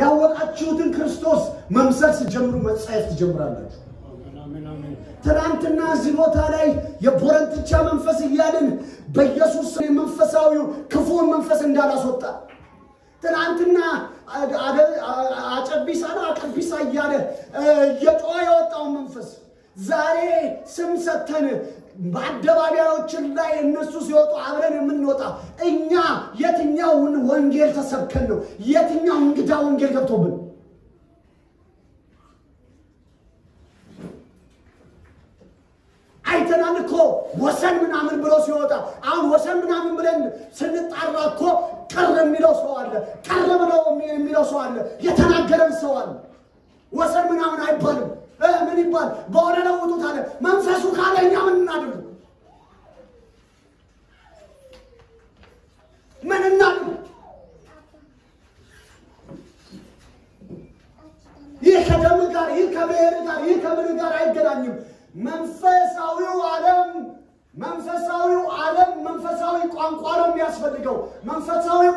ያወቃችሁትን ክርስቶስ መምሰል ስትጀምሩ መጸየፍ ትጀምራላችሁ። ትናንትና እዚህ ቦታ ላይ የቦረንትቻ መንፈስ እያልን በኢየሱስ መንፈሳዊው ክፉውን መንፈስ እንዳላስወጣ ትናንትና አጨቢሳ ነው አቀቢሳ እያለ እየጮኸ የወጣውን መንፈስ ዛሬ ስም ሰተን በአደባባዮችን ላይ እነሱ ሲወጡ አብረን የምንወጣ እኛ የትኛውን ወንጌል ተሰብከን ነው? የትኛው እንግዳ ወንጌል ገብቶብን አይተናል እኮ ወሰን ምናምን ብሎ ሲወጣ። አሁን ወሰን ምናምን ብለን ስንጣራ እኮ ቀር የሚለው ሰው አለ፣ ቀር ብለው የሚለው ሰው አለ፣ የተናገረን ሰው አለ። ወሰን ምናምን ይባል? በሆነ ለውጡት አለ። መንፈሱ ካለ እኛ ምን እናድርግ? ምን እናድርግ? ይህ ከደም ጋር፣ ይህ ከብሔር ጋር፣ ይህ ከምን ጋር አይገናኝም። መንፈሳዊው ዓለም መንፈሳዊው ዓለም መንፈሳዊ ቋንቋ ነው የሚያስፈልገው። መንፈሳዊው